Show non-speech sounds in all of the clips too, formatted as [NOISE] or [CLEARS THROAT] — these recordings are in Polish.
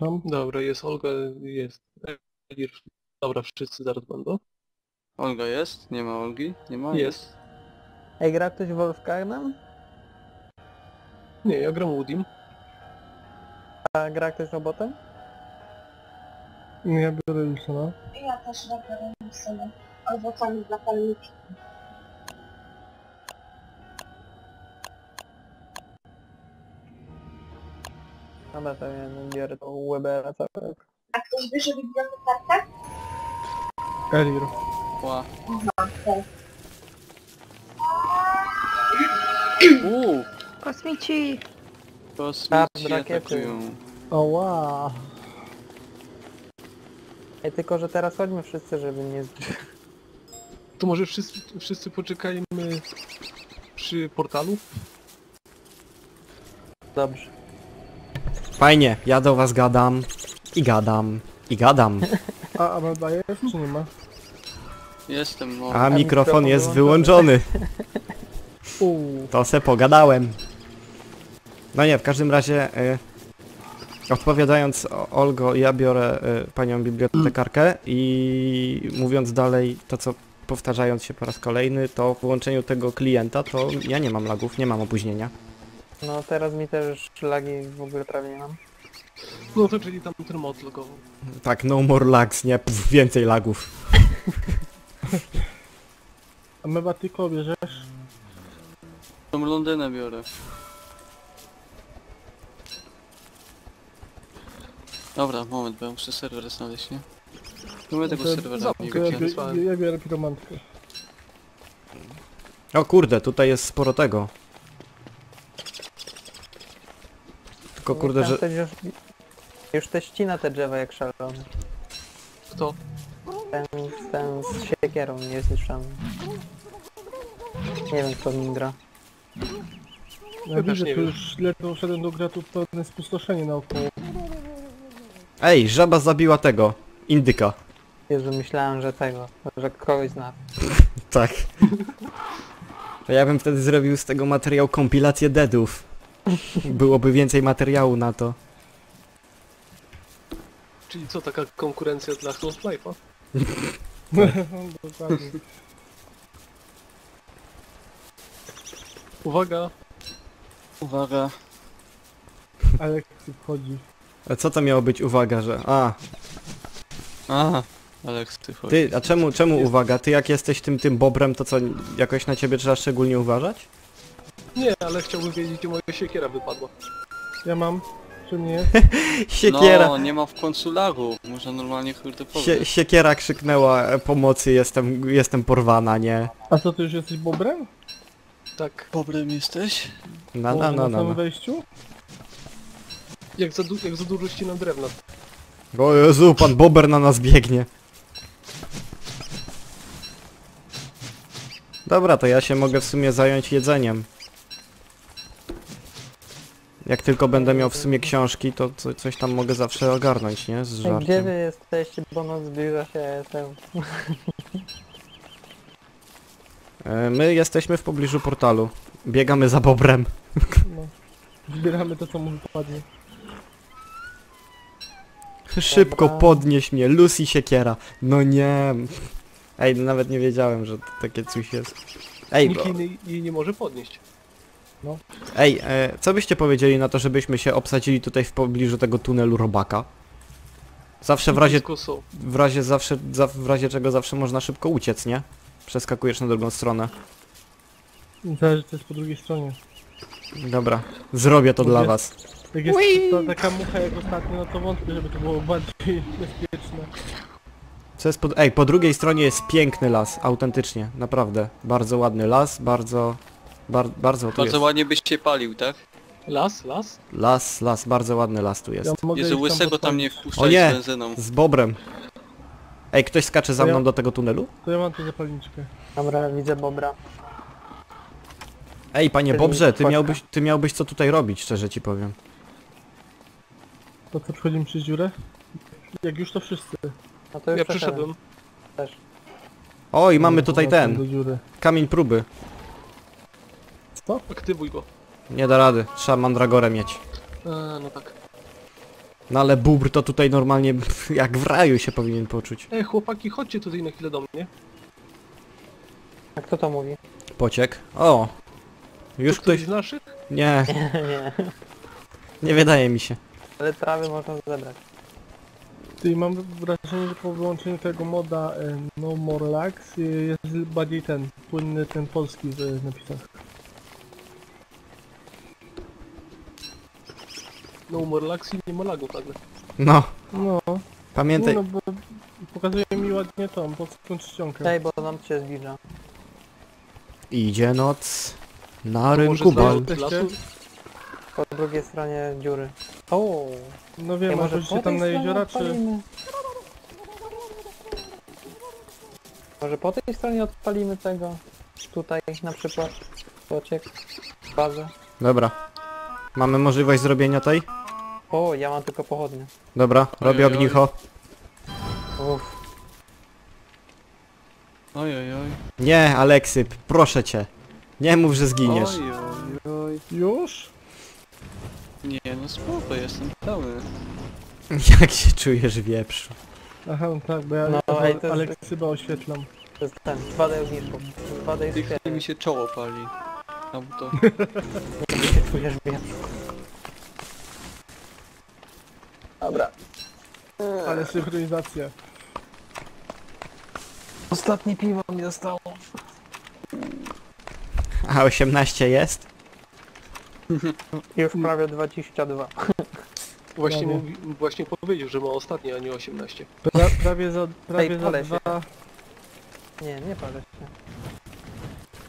Tam? Dobra, jest Olga, jest Elir. Dobra, wszyscy zaraz będą. Olga jest? Nie ma Olgi? Nie ma? Jest. Ej, gra ktoś Wolfgangiem? Nie, ja gram Woodim. A gra ktoś robotem? Ja biorę Wilsona. Ja też robię sobie owocami dla palniki. Dobra, to ja biorę tą Webera całego. A ktoś bierze bibliotekarkę? Elir. Ła. Uuu! Kosmici! Kosmici rakiety. atakują. Oła! Ej, tylko że teraz chodźmy wszyscy, żeby nie... To może wszyscy, wszyscy poczekajmy przy portalu? Dobrze. Fajnie, ja do was gadam. I gadam. I gadam. [LAUGHS] A jest czy nie ma? Jestem, no. A mikrofon mikrofon jest wyłączony. [LAUGHS] Uuu. To se pogadałem. No nie, w każdym razie y, odpowiadając o- Olgo, ja biorę y, panią bibliotekarkę i mówiąc dalej to co powtarzając się po raz kolejny, to w wyłączeniu tego klienta to ja nie mam lagów, nie mam opóźnienia. No teraz mi też lagi w ogóle prawie nie mam. No to czyli tam ten mod logował. Tak, no more lags, nie, Pff, więcej lagów. Amelba tylko bierzesz? Tą Londynę biorę. Dobra, moment, bo ja muszę serwer znaleźć, nie? Nie mamy tego serwera zapomnę, nie To ja, ja biorę piromantkę. O kurde, tutaj jest sporo tego. Tylko kurde, że... już, już te ścina te drzewa jak szalony. Kto? Ten, ten z siekierą nie jest zniszczony. Nie wiem kto w nim gra. Ja widzę, tu już ledwo wszedłem do gra, tu pełne spustoszenie naokoło. Ej, żaba zabiła tego. Indyka. Jezu, myślałem, że tego, że kogoś zna. [LAUGHS] Tak. To ja bym wtedy zrobił z tego materiał kompilację deadów. Byłoby więcej materiału na to. Czyli co, taka konkurencja dla Half-Life'a? Dokładnie. Uwaga! Uwaga. Ale jak wchodzi. A co to miało być uwaga, że... A, A, ale ty chodzi. ty, a czemu, czemu uwaga? Ty jak jesteś tym, tym bobrem, to co, jakoś na ciebie trzeba szczególnie uważać? Nie, ale chciałbym wiedzieć, gdzie moja siekiera wypadła. Ja mam. Czy nie? [LAUGHS] Siekiera, No, nie ma w końcu lagu. Można normalnie kurde sie, powiedzieć. siekiera krzyknęła e, pomocy, jestem, jestem porwana, nie? A co, ty już jesteś bobrem? Tak, Dobrym jesteś? No, O, no, no, Na no. samym wejściu? jak za, du- jak za dużo ścinam drewna. O Jezu, pan bober na nas biegnie. Dobra, to ja się mogę w sumie zająć jedzeniem. Jak tylko będę miał w sumie książki, to co, coś tam mogę zawsze ogarnąć, nie? Z Ej, gdzie żarciem. wy jesteście, bo noc zbliża się, ja jestem... E, My jesteśmy w pobliżu portalu. Biegamy za bobrem. No. Zbieramy to, co mu wypadnie. Szybko Dobra. podnieś mnie, Lucy siekiera. No nie. Ej, no nawet nie wiedziałem, że takie coś jest. Ej, bo, Nikt inny jej nie może podnieść. Ej, e, co byście powiedzieli na to, żebyśmy się obsadzili tutaj w pobliżu tego tunelu robaka? Zawsze w razie, w razie zawsze, za, w razie czego zawsze można szybko uciec, nie? Przeskakujesz na drugą stronę. Zależy, co jest po drugiej stronie. Dobra, zrobię to Bo dla jest- was. Jak jest ta, taka mucha jak ostatnio, no to wątpię, żeby to było bardziej [LAUGHS] bezpieczne. Co jest po, ej, po drugiej stronie jest piękny las, autentycznie, naprawdę. Bardzo ładny las, bardzo, bar, bardzo tu Bardzo jest. ładnie byś się palił, tak? Las, las? Las, las, bardzo ładny las tu jest. Ja mogę Jezu, iść łysego tam podpalić. nie wpuszczaj nie! z benzyną. Z bobrem. Ej, ktoś skacze za To ja- mną do tego tunelu? To ja mam tu zapalniczkę. Dobra, widzę Bobra. Ej, panie Bobrze, ty miałbyś, ty miałbyś co tutaj robić, szczerze ci powiem. To co, przechodzimy przez dziurę? Jak już to wszyscy. No to już Ja przeszedłem. przyszedłem. Też. O, i mamy No, tutaj ten, dziury. kamień próby. Co? Aktywuj go. Nie da rady, trzeba mandragorę mieć. A, no tak. No ale bubr to tutaj normalnie [LAUGHS] jak w raju się powinien poczuć. Ej, chłopaki, chodźcie tutaj na chwilę do mnie. A kto to mówi? Pociek. O! Już Tu ktoś z naszych? Nie, [LAUGHS] nie. nie wydaje mi się. Ale trawy można zebrać. Ty mam wrażenie, że po wyłączeniu tego moda e, No More Lags e, jest bardziej ten, płynny ten polski w napisach. No more lags i nie ma lagów nagle. No, No, pamiętaj. no, bo pokazuje mi ładnie tą polską czcionkę. Ej, bo nam się zbliża. Idzie noc na rynku bal. lasu- z lasu? Po drugiej stronie dziury. O, No wiem, może może po się tam tej na stronie jeziora, czy... odpalimy? Może po tej stronie odpalimy tego? Tutaj na przykład. Pociek. Bazę. Dobra. Mamy możliwość zrobienia tej? O, ja mam tylko pochodnie. Dobra, robię Ojojoj. ognicho. Uff. Oj, oj, oj. Nie, Aleksyp, proszę cię. Nie mów, że zginiesz. Oj, oj, oj. Już? Nie, no spoko, jestem cały. [LAUGHS] Jak się czujesz wieprzu? Aha, no tak, bo ja No, no, ej, to jest- Aleksyba oświetlam. To jest ten. Badaj ognisko. Mi się czoło pali. Auto. [LAUGHS] Czujesz wieprzu. Dobra. Ale synchronizacja. Ostatnie piwo mi zostało. A 18 jest? Już prawie 22. Właśnie, mówi, właśnie powiedział, że ma ostatnie, a nie 18. Pra, prawie za, prawie za palę się. dwa... Nie, nie palę się.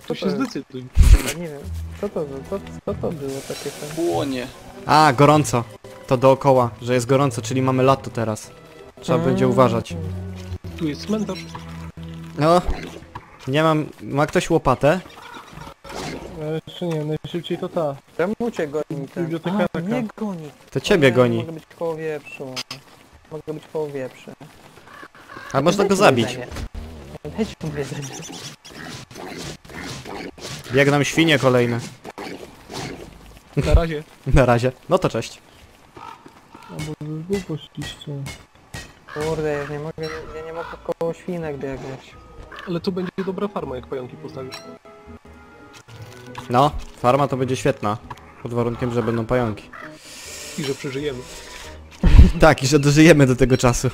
To się to jest? zdecyduj. Ja nie wiem. Co to, co, co to było takie? Płonie. A, gorąco. To dookoła, że jest gorąco, czyli mamy lato teraz. Trzeba będzie uważać. Tu jest cmentarz. No. Nie mam... Ma ktoś łopatę? E, Jeszcze nie, najszybciej to ta. Czemu cię goni ten? Biblioteka A, taka. nie goni. To ciebie Nie, goni. Mogę być koło wieprzu. Mogę być koło wieprzy. A można go zabić. Dajcie mu jedzenie. Biegną świnie kolejne. Na razie. [LAUGHS] Na razie. No to cześć. Albo z dwóch poszliście. Kurde, ja nie mogę, ja nie mogę koło świnek biegać. Ale to będzie dobra farma, jak pająki postawisz. No, farma to będzie świetna. Pod warunkiem, że będą pająki. I że przeżyjemy. [LAUGHS] Tak, i że dożyjemy do tego czasu.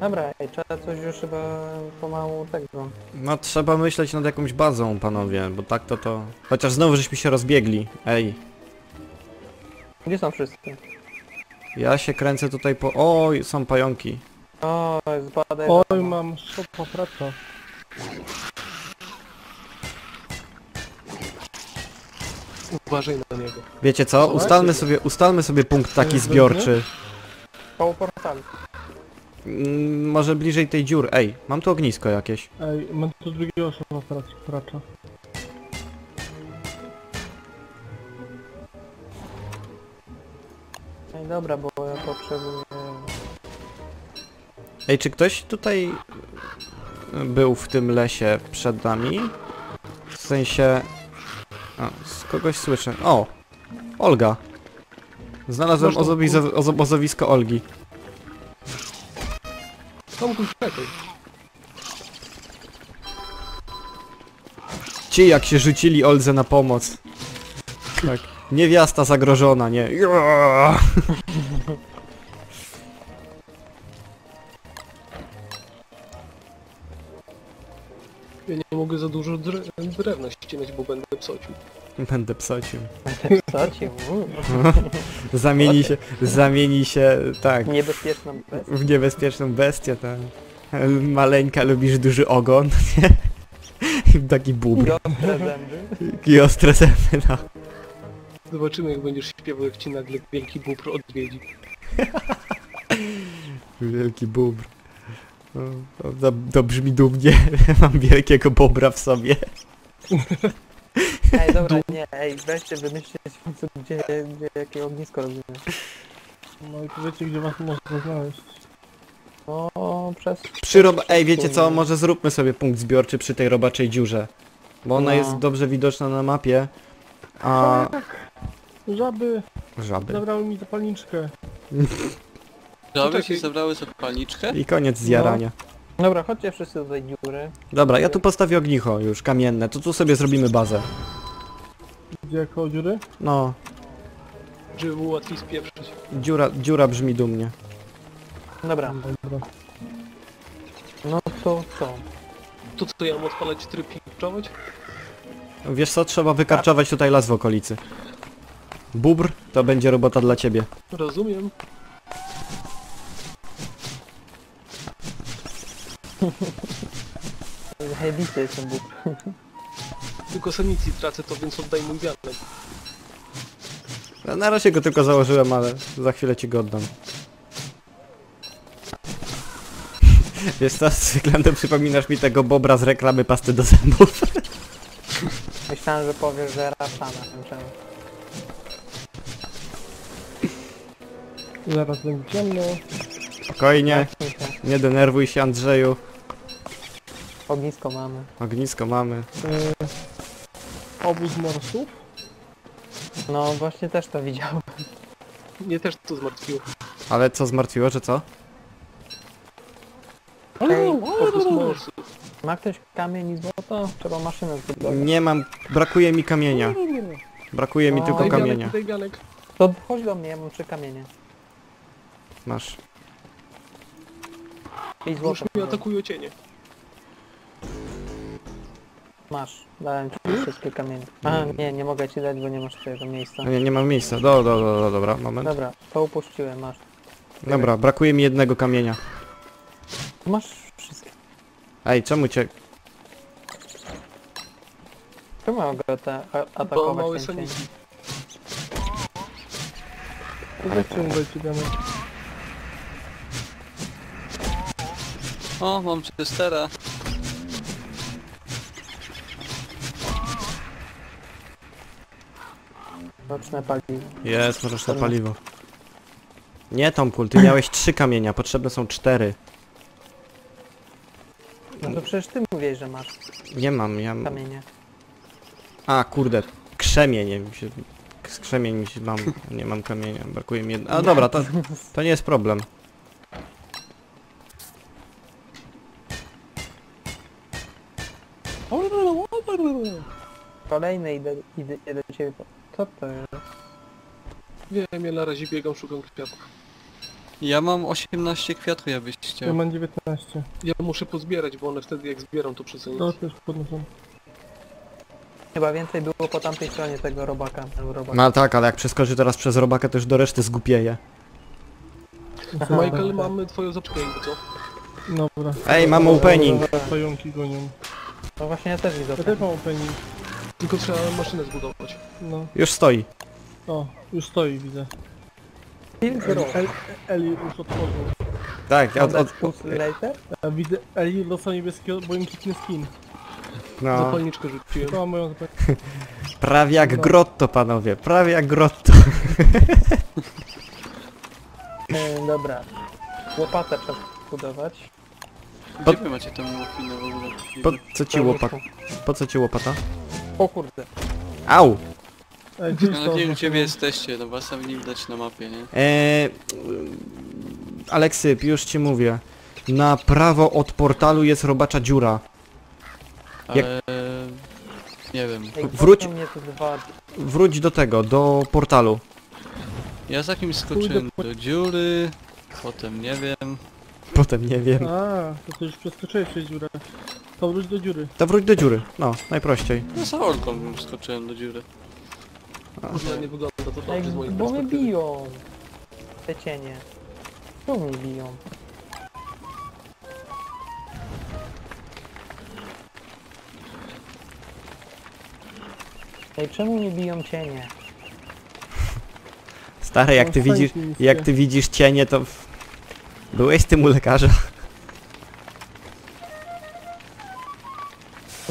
Dobra, ej, trzeba coś już chyba pomału tego. No trzeba myśleć nad jakąś bazą, panowie, bo tak to to... Chociaż znowu żeśmy się rozbiegli. Ej, Gdzie są wszyscy? ja się kręcę tutaj po... Oj, są pająki. O, zbadaj. Oj, mam szopa praca. Uważaj na niego. Wiecie co? Ustalmy sobie, ustalmy sobie punkt taki zbiorczy. Koło portalu. Mm, może bliżej tej dziury. Ej, mam tu ognisko jakieś. Ej, mam tu drugiego szopa pracy, pracza. Ej, dobra, bo ja potrzebuję... Ej, czy ktoś tutaj był w tym lesie przed nami? W sensie... A, z kogoś słyszę. O! Olga! Znalazłem Można- ozowizo- ozo- ozowisko Olgi. Tomku, czekaj. Ci jak się rzucili Oldze na pomoc. Tak. Niewiasta zagrożona, nie? Joa! Ja nie mogę za dużo dre drewna ścinać, bo będę psocił. Będę psocił. Co ci? [LAUGHS] Zamieni się, zamieni się, tak, Niebezpieczną kwestię. w niebezpieczną bestię, tak. Maleńka, lubisz duży ogon, [LAUGHS] nie? I Taki bubr. I ostre zęby. I ostre zęby, no. Zobaczymy, jak będziesz śpiewał, jak ci nagle wielki bóbr odwiedzi. [LAUGHS] Wielki bubr. No, to, to, to brzmi dumnie. [LAUGHS] Mam wielkiego bobra w sobie. Ej, dobra, nie, ej, weźcie, wymyślcie w końcu, gdzie, gdzie jakie ognisko robimy. No i powiedzcie, gdzie was można znaleźć. No, przez... Przy rob... Ej, wiecie co? Może zróbmy sobie punkt zbiorczy przy tej robaczej dziurze. Bo ona No. jest dobrze widoczna na mapie. A Żaby! Żaby. Zabrały mi zapalniczkę. Żaby ci zabrały zapalniczkę? I koniec zjarania. Dobra, chodźcie wszyscy do tej dziury. Dobra, ja tu postawię ognicho już kamienne, to tu sobie zrobimy bazę. Gdzie koło dziury? No, Żeby było łatwiej spieprzyć. dziura, dziura brzmi dumnie. Dobra, Dobra. no to co? To co, ja mam odpalać tryb pilczować? Wiesz co, trzeba wykarczować tutaj las w okolicy. Bubr, to będzie robota dla ciebie. Rozumiem. [LAUGHS] Hebity jestem Bóg. Tylko sanicji tracę to, więc oddaj mój wianek. Ja Na razie go tylko założyłem, ale za chwilę ci go oddam. [LAUGHS] Wiesz co, z wyglądu przypominasz mi tego bobra z reklamy pasty do zębów. [LAUGHS] Myślałem, że powiesz, że Raszana. wiem czemu. Zaraz będzie ciemno. Spokojnie, Tak, mi się. nie denerwuj się Andrzeju. Ognisko mamy. Ognisko mamy. E, obóz morsów. No właśnie też to widziałem. Mnie też to zmartwiło. Ale co zmartwiło, że co? Ej, Obóz morsów. ma ktoś kamień i złoto? Trzeba maszynę zbudować. Nie mam, brakuje mi kamienia. Brakuje mi O, tylko Daj kamienia. daj wianek. To chodź do mnie, ja mam trzy kamienie. Masz. I Już złoto. mnie atakują cienie. Masz, dałem ci wszystkie kamienie. Aha, nie, nie mogę ci dać, bo nie masz twojego miejsca. Nie, nie mam miejsca. Do, do, do, do, dobra, moment. Dobra, to upuściłem, masz. Dobra, brakuje mi jednego kamienia. Masz wszystkie. Ej, czemu cię... Czemu mogę te a- Bo atakować mały ten cień? wianek. O, mam Chestera. Roczne paliwo. Jest, możesz na paliwo. Nie, Tomkul, ty miałeś trzy kamienia, potrzebne są cztery. No to przecież ty mówiłeś, że masz Nie mam, ja... kamienie. A, kurde, krzemień mi się... z Krzemień mi się mam, nie mam kamienia, brakuje mi jednego. A dobra, to, to nie jest problem. Kolejny idę, idę, idę do ciebie. po- Co to jest? Wiem, ja na razie biegam, szukam kwiatów. Ja mam 18 kwiatów, ja byś Ja chciał. mam 19. Ja muszę pozbierać, bo one wtedy jak zbieram to przecenię. To też podnoszę. Chyba więcej było po tamtej stronie tego robaka. Ten robak. No tak, ale jak przeskoczy teraz przez robakę, to już do reszty zgupieje. Aha, Michael, dobra. mamy twoją zaczkę jakby co? Dobra. Ej, mam opening! Pająki gonią. No właśnie ja też widzę. Ja też mam opening. Tylko trzeba maszynę zbudować. No. Już stoi. O, już stoi, widzę. Eli już otworzył. Tak, od, od? A widzę Eli dostał niebieskiego, bo im kliknie skin. no, Zapalniczkę rzuciłem. To mam moją zapalniczkę. [LAUGHS] prawie jak No. grotto, panowie, prawie jak grotto. [LAUGHS] E, dobra. Łopatę trzeba budować. Gdzie wy macie tę morfinę w ogóle? Po co ci łopak? Po co ci łopata? O kurde. Au! Ej, gdzieś No to nie wiem gdzie wy jesteście, no was tam nie widać na mapie, nie? Eee, Aleksyp, już ci mówię. Na prawo od portalu jest robacza dziura. Jak- Ale... Nie wiem. Ej, Wróć- gonią mnie tu dwa. Wróć do tego, do portalu. Ja za kimś skoczyłem do dziury, potem nie wiem. Potem nie wiem. A, to ty już przeskoczyłeś przez dziurę. To wróć do dziury. To wróć do dziury. No, najprościej. No za Olką już skoczyłem do dziury. Kurwa, nie wygląda to Ej, dobrze z mojej bo mnie perspektywy. biją. Te cienie. Tu mnie biją. Ej, czemu mnie biją cienie? Stary, jak ty No, widzisz, niskie. jak ty widzisz cienie, to... w- Byłeś z tym u lekarza?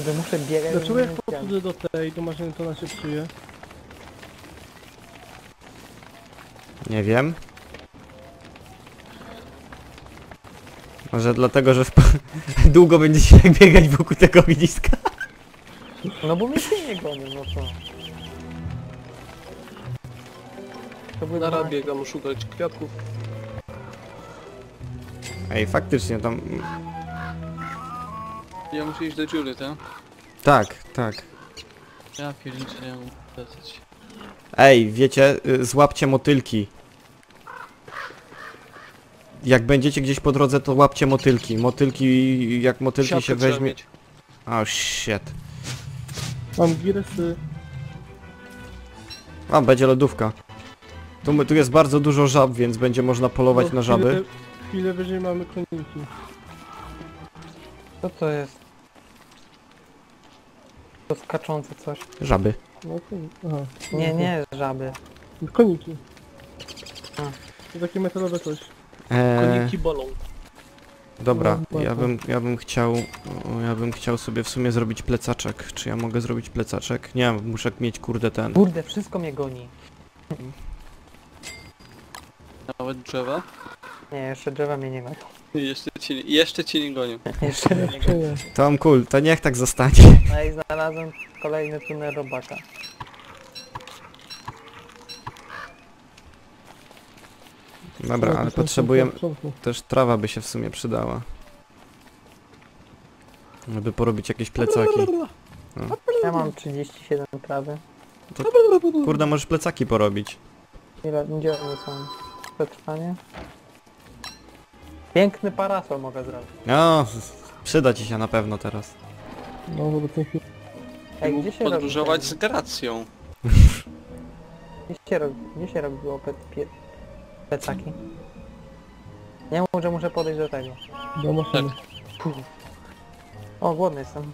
Kurde, muszę biegać. Dlaczego jak podchodzę do tej, do maszyny, to ona się psuje? Nie wiem. Może dlatego, że w... [LAUGHS] długo będzie się tak biegać wokół tego ogniska. No bo mnie cienie gonią, no co? Próbuję Nara zobaczyć. biegam szukać kwiatków. Ej, faktycznie tam... Ja muszę iść do dziury, tak? Tak, tak. Ja pierniczę, muszę wracać. Ej, wiecie, y, złapcie motylki. Jak będziecie gdzieś po drodze, to łapcie motylki. Motylki, jak motylki Siatkę się trzeba weźmie... mieć. O, shit. Mam giresy. A, będzie lodówka. Tu, tu jest bardzo dużo żab, więc będzie można polować No, na żaby. Chwilę, chwilę wyżej mamy koniki. Co to jest? To skaczące coś. Żaby. No. Aha. Nie, nie żaby. Koniki. A. To takie metalowe coś. Eee, Koniki bolą. dobra, No, ja bardzo. bym, ja bym chciał... o, Ja bym chciał sobie w sumie zrobić plecaczek. Czy ja mogę zrobić plecaczek? Nie, muszę mieć kurde ten. Kurde, wszystko mnie goni. Nawet drzewa? Nie, jeszcze drzewa mnie nie gonią. [LAUGHS] Jeszcze cię, jeszcze cię nie gonią. [LAUGHS] Jeszcze nie nie? Tom cool, to niech tak zostanie. No i znalazłem kolejny tunel robaka. Dobra, ale No, to potrzebujemy... Też trawa by się w sumie przydała. Żeby porobić jakieś plecaki. Ja mam 37 trawy. Kurde, możesz plecaki porobić. Ile, gdzie one są? Przetrwanie? Piękny parasol mogę zrobić. No, przyda ci się na pewno teraz. No, w obecnej chwili. Ej, gdzie się robi Podróżować ten- z gracją. Gdzie się, robi, gdzie się robiło pe, pie, plecaki? Nie mów, że muszę podejść do tego. Do maszyny. O, głodny jestem.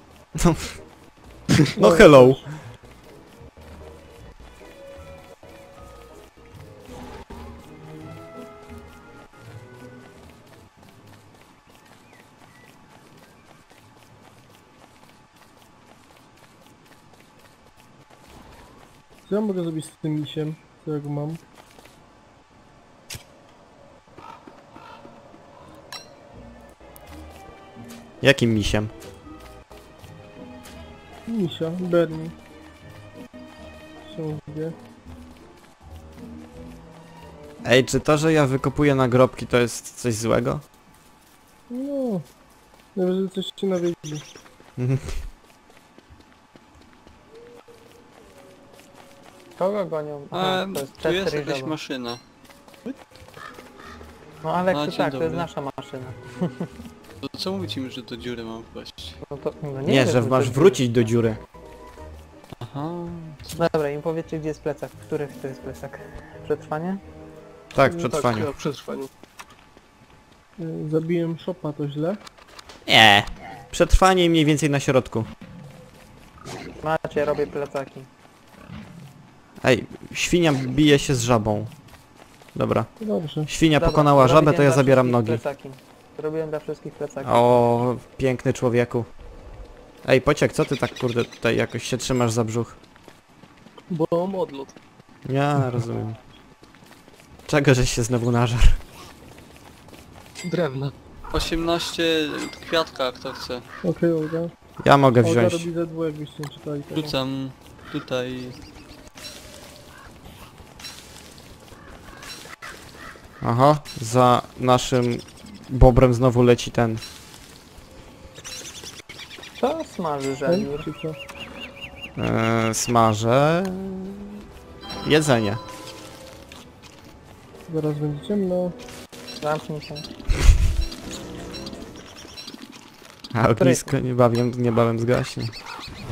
No [LAUGHS] hello! Co ja mogę zrobić z tym misiem, którego mam? Jakim misiem? Misia, Bernie. Się wie. Ej, czy to, że ja wykopuję nagrobki to jest coś złego? No. Najwyżej coś ci nawiedzi. [LAUGHS] Kogo gonią? Aha, Ehm, to jest tu jest i jakaś Żaba. maszyna. No ale No, to dzień tak, to dobry. jest nasza maszyna. To co mówicie mi, że do dziury mam wpaść? No to, no nie, Nie, wiem, że masz wrócić do dziury. Aha. Dobra, im powiedzcie gdzie jest plecak. Który to jest plecak? Przetrwanie? Tak, w No przetrwaniu. Tak, w przetrwaniu. Y, Zabiłem szopa, to źle. Nie. Przetrwanie i mniej więcej na środku. Macie, robię plecaki. Ej, świnia bije się z żabą. Dobra. Dobrze. Świnia Dobra, pokonała żabę, to robiłem ja dla zabieram wszystkich nogi. Plecaki. Zrobiłem dla wszystkich plecaki. O, piękny człowieku. Ej, Pociek, co ty tak kurde tutaj jakoś się trzymasz za brzuch? Bo mam odlot. Ja rozumiem. Czego żeś się znowu nażar? Drewna. 18 kwiatka, kto chce. Okej, Olga. Ja mogę Olga wziąć. robi Z2, jakbyście nie czytali tego. Rzucam tutaj. Aha, za naszym bobrem znowu leci ten. Co smaży Ej, żeliur? czy co? Eee, smażę. Jedzenie. Zaraz będzie ciemno. Zamknij się. A ognisko niebawem, niebawem zgaśnie.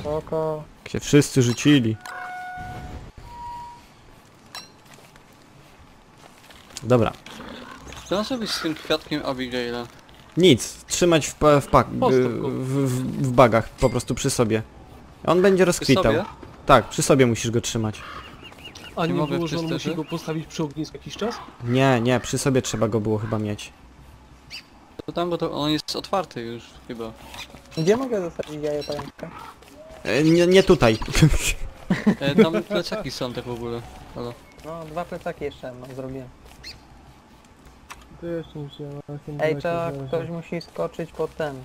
Oko. Jak się wszyscy rzucili. Dobra. Co mam zrobić z tym kwiatkiem Abigaila? Nic, trzymać w, pa- w, pak, w, w, w, w bagach, po prostu przy sobie. On będzie Przy rozkwitał. sobie? Tak, przy sobie musisz go trzymać. A nie, Nie mogę było, że on musi go postawić przy ognisku jakiś czas? Nie, nie, przy sobie trzeba go było chyba mieć. To tam, bo to on jest otwarty już chyba. Gdzie mogę zostawić jajo pająka? E, nie, nie tutaj. E, tam plecaki są tak w ogóle. Halo. No, dwa plecaki jeszcze mam, zrobiłem. To jeszcze Ej, to ktoś musi skoczyć po ten.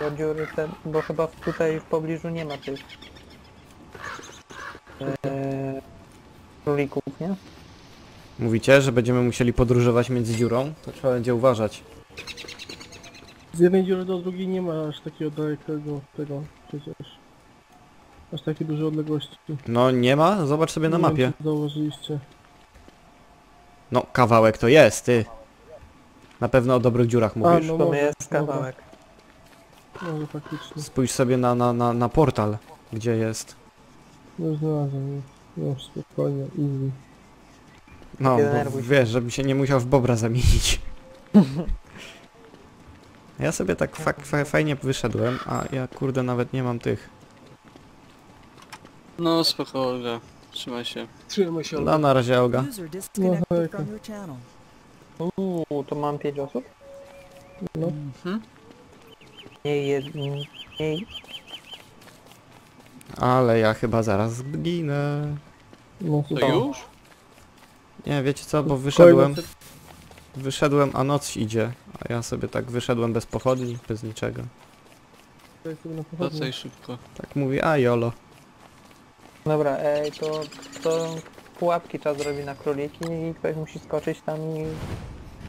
Do dziury ten, bo chyba tutaj w pobliżu nie ma tych... Eee, królików, nie? Mówicie, że będziemy musieli podróżować między dziurą? To trzeba będzie uważać. Z jednej dziury do drugiej nie ma aż takiego dalekiego tego przecież. Aż takie duże odległości. No nie ma? Zobacz sobie na Nie wiem, mapie. czy Założyliście. No kawałek to jest, ty. Na pewno o dobrych dziurach mówisz. no To może, jest dobra. kawałek. Może faktycznie. Spójrz sobie na, na, na, na portal, gdzie jest. No znalazłem. No spokojnie, easy. No, Nie bo denerwuj się. wiesz, żebym się nie musiał w bobra zamienić. [LAUGHS] Ja sobie tak fa fa fajnie wyszedłem, a ja kurde nawet nie mam tych. No spoko, Olga. Trzymaj się. Trzymaj się, No na razie Olga. User disconnected hejka. from your channel. Uuu, to mam pięć osób? No, Mhm. Mniej, jed... mniej. Ale ja chyba zaraz zginę. no To super. już? Nie, wiecie co, bo wyszedłem, wyszedłem, a noc idzie. A ja sobie tak wyszedłem bez pochodni, bez niczego. Wracaj szybko. Tak mówi, a jolo. Dobra, ej, to, to pułapki trzeba zrobić na króliki i ktoś musi skoczyć tam i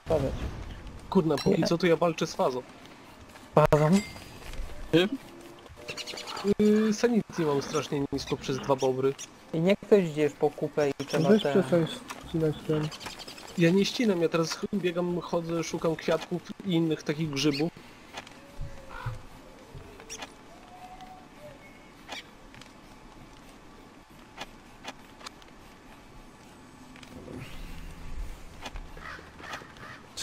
stawiać. Kurna, póki co to ja walczę z fazą. Bazą? Yy, Sanity mam strasznie nisko przez dwa bobry. I niech ktoś idzie po kupę i trzeba Weź te... przestań ścinać ten. Ja nie ścinam, ja teraz biegam, chodzę, szukam kwiatków i innych takich grzybów.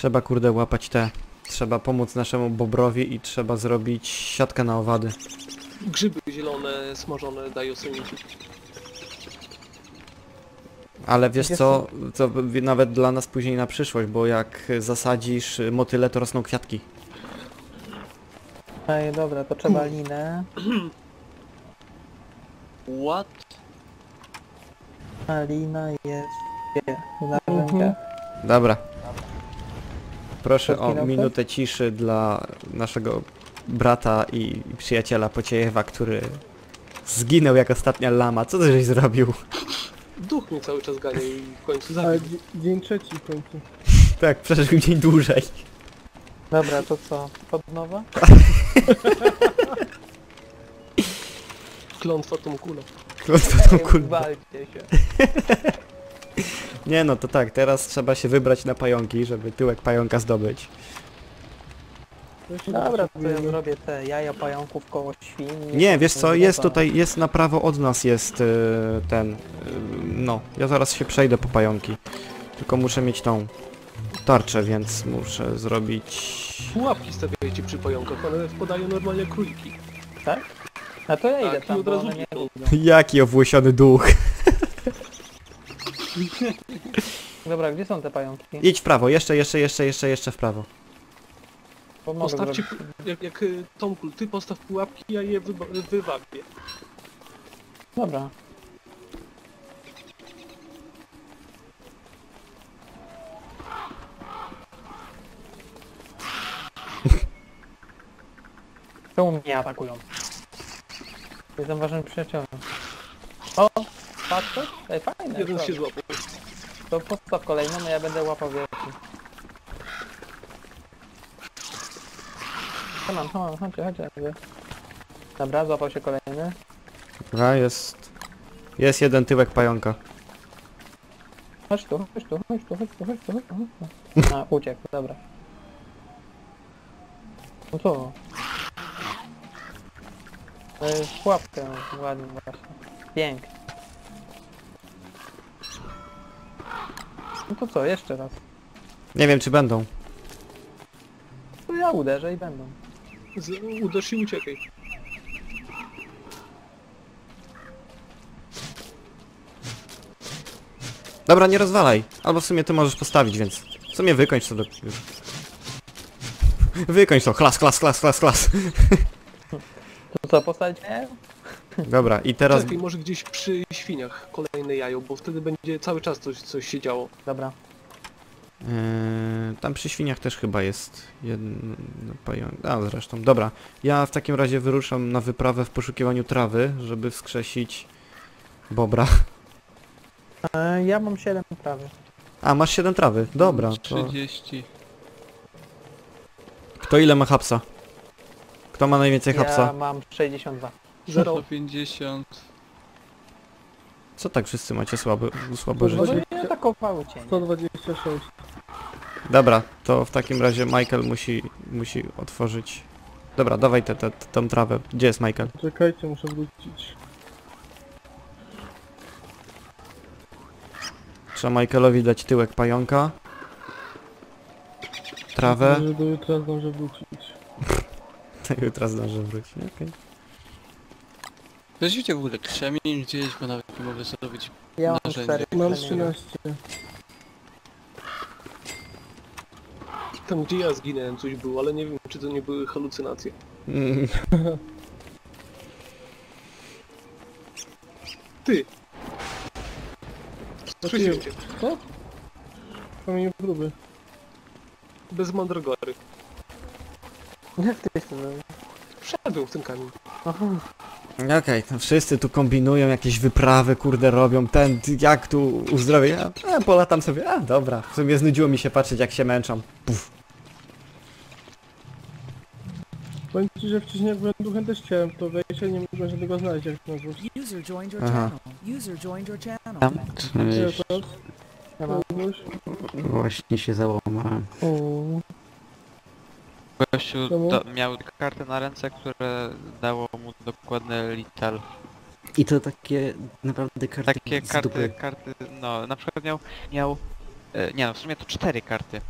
Trzeba kurde łapać te. Trzeba pomóc naszemu bobrowi i trzeba zrobić siatkę na owady. Grzyby zielone, smażone dają Sanity. Ale wiesz co, to w- nawet dla nas później na przyszłość, bo jak zasadzisz motyle, to rosną kwiatki. Ej, dobra, to trzeba linę. [CLEARS THROAT] What? A lina jest... Gdzie? Mhm. Dobra. Proszę o minutę ciszy dla naszego brata i przyjaciela Pociejewa, który zginął jak ostatnia lama. Co ty żeś zrobił? Duch mnie cały czas gania i w końcu Ale zabił. dzie- dzień trzeci w końcu. [LAUGHS] Tak, przeżył dzień dłużej. Dobra, to co? Od nowa? Klątwa Tomkula. Klątwa to Ej, kurwa. Walcie się. [LAUGHS] Nie no, to tak, teraz trzeba się wybrać na pająki, żeby tyłek pająka zdobyć. Dobra, to ja zrobię te jaja pająków koło świn. Nie, wiesz co, jest tutaj, jest na prawo od nas jest y, ten, y, no, ja zaraz się przejdę po pająki. Tylko muszę mieć tą tarczę, więc muszę zrobić... Pułapki stawiajcie przy pająkach, one wpadają normalnie króliki. Tak? A to ja idę Tak, i tam, od bo razu one. Jaki owłosiony duch. [LAUGHS] Dobra, gdzie są te pająki? Idź w prawo, jeszcze, jeszcze, jeszcze, jeszcze, jeszcze w prawo. Bo mogę Postawcie, zrobić. pu- jak, jak y, Tomkul, ty postaw pułapki, ja je wyba- wywabię. Dobra. [LAUGHS] Czemu mnie atakują? Jestem waszym przyjacielem. O! Patrz, Ej, fajne. Jeden się złapał. To postaw kolejną, a ja będę łapał wielki. Come on, come on, chodźcie, chodźcie. jakby. Dobra, złapał się kolejny. Dobra, jest... Jest jeden tyłek pająka. Chodź tu, chodź tu, chodź tu, chodź tu, chodź tu, chodź tu, chodź tu. [LAUGHS] A, uciekł, dobra. No jest pułapkę, ładnie właśnie. Pięknie. No to co, jeszcze raz. Nie wiem, czy będą. To ja uderzę i będą. Z- Uderz i uciekaj. Dobra, nie rozwalaj. Albo w sumie ty możesz postawić, więc... W sumie wykończ to do... Wykończ to, klas, klas, klas, klas, klas. To co, postawić? Nie? Dobra, i teraz... Czekaj, może gdzieś przy świniach kolejne jajo, bo wtedy będzie cały czas coś, coś się działo. Dobra. Yy, tam przy świniach też chyba jest jeden pająk. A zresztą, dobra. Ja w takim razie wyruszam na wyprawę w poszukiwaniu trawy, żeby wskrzesić bobra. E, ja mam 7 prawy. A, masz 7 trawy. Dobra, to... 30. Kto ile ma hapsa? Kto ma najwięcej Ja hapsa? mam 62. Zero. [LAUGHS] 150. Co tak wszyscy macie słaby, słabo Dobra. życie? No nie atakowały cię. nie? 126. Dobra, to w takim razie Michael musi, musi otworzyć... Dobra, dawaj tę te, te, tą trawę. Gdzie jest Michael? Czekajcie, muszę wrócić. Trzeba Michaelowi dać tyłek pająka. Trawę. Że do jutra zdążę wrócić. [LAUGHS] To jutro zdążę wrócić. Okej. Weźcie w ogóle krzemień gdzieś, bo nawet nie mogę zrobić. Ja mam Narzędzie. 4 Mam 13. Tam gdzie ja zginęłem coś było, ale nie wiem czy to nie były halucynacje. Mm, Ty! Słyszę ty- cię. Co? Kamień próby. Bez mandragory. Jak ty zrobił? Wszedłem w ten kamień. Aha. Okej, to wszyscy tu kombinują, jakieś wyprawy, kurde, robią. Ten, jak tu uzdrowię? Ja, a, polatam sobie. A, dobra. W sumie znudziło mi się patrzeć, jak się męczą. Puf. Powiem ci, że wcześniej jak byłem duchem też chciałem to wejść, ale nie mogłem żadnego znaleźć jak złość. User joined your Aha. channel. User joined your channel. Tam właśnie się załamałem. Uuu. Gościu Czemu? do, miał kartę na ręce, które dało mu dokładne lital. I to takie naprawdę karty Takie z karty, dupy. karty, no na przykład miał, miał, e, nie no w sumie to cztery karty,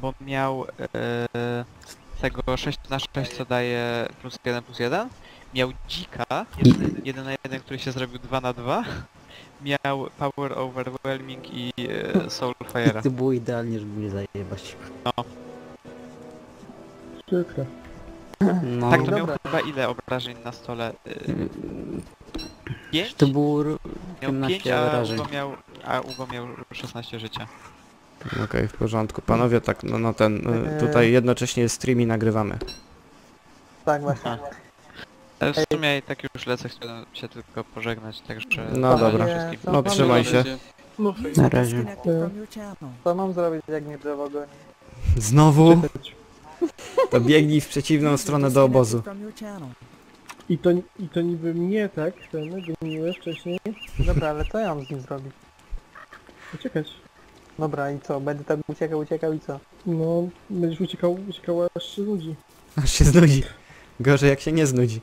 bo miał e, tego 6 na 6 co daje plus 1 plus 1, miał dzika, I- 1 na 1, który się zrobił 2 na 2, miał power overwhelming i e, soul I fire'a. to było idealnie, żeby mnie zajebać. Przykre. No, Tak to miał Dobra. chyba ile obrażeń na stole? 5? to było Miał 5, 15 a obrażeń. Ugo miał, a Ugo miał 16 życia. Okej, w porządku. Panowie, tak, no, no ten, y, Eee. tutaj jednocześnie stream i nagrywamy. Tak właśnie. Ale w sumie i tak już lecę, chciałem się tylko pożegnać, także... No dobra. wszystkim. No, trzymaj się. Na razie. Disconnected from your channel. Co mam zrobić jak mnie drzewo goni? Znowu? Czekać. To biegnij w przeciwną stronę do obozu. I to, I to niby mnie tak, ten, goniłeś wcześniej. Dobra, ale co ja mam z nim zrobić? Uciekać. Dobra i co? Będę tak uciekał, uciekał i co? No, będziesz uciekał, uciekał aż się znudzi. Aż się znudzi. Gorzej jak się nie znudzi.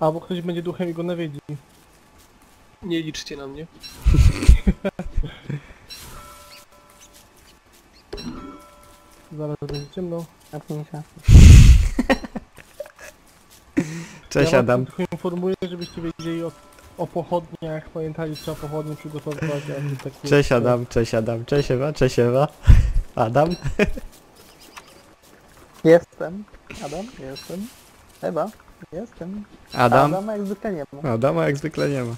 Albo ktoś będzie duchem i go nawiedzi. Nie liczcie na mnie. [LAUGHS] Zaraz będzie ciemno. [LAUGHS] Cześć ja Adam. tylko informuję, żebyście wiedzieli o, o pochodniach, pamiętali, trzeba pochodnie przygotować, a nie takie... Cześć Adam, cześć Adam, cześć Ewa, cześć Ewa. [LAUGHS] Adam? Jestem. Adam? Jestem. Ewa? Jestem. Adam? Adama jak zwykle nie ma. Adama jak zwykle nie ma.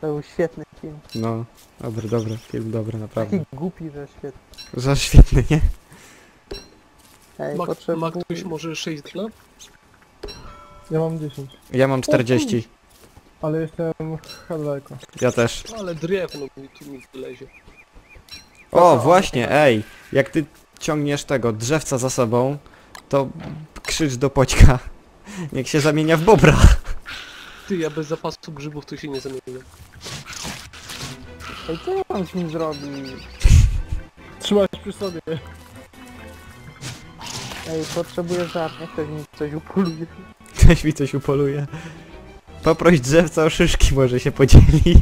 To był świetny film. No, dobry, dobry, film dobry, naprawdę. Taki głupi, że świetny. Za świetny, nie? Ej, Ma, potrzebuję... ma ktoś może 6 dla? Ja mam 10, Ja mam 40. ale jestem daleko. Ja też. Ale drewno mi tu mi wylezie. O, właśnie, ej! Jak ty ciągniesz tego drzewca za sobą, to krzycz do Poćka. Niech się zamienia w bobra. Ty, ja bez zapasu grzybów to się nie zamienię. Ej, co ja mam z nim zrobić? Trzymać przy sobie. Ej, potrzebuję żart, niech ktoś mi coś upoluje. Ktoś mi coś upoluje. Poproś drzewca o szyszki, może się podzieli.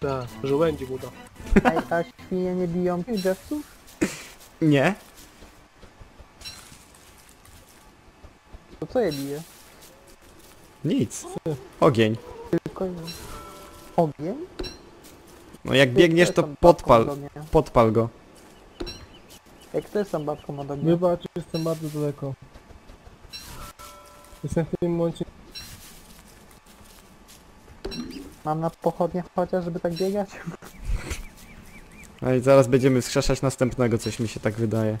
Tak, żołędzie mu da. Ej, a świnie nie biją tych drzewców? Nie? To co je bije? Nic. Ogień. Tylko ogień? No jak biegniesz, to podpal, podpal go. Jak kto jest tą babką od ognia? Wybacz, jestem bardzo daleko. Jestem w tym momencie... Mam na pochodnie chociaż, żeby tak biegać? No i zaraz będziemy wskrzeszać następnego, coś mi się tak wydaje.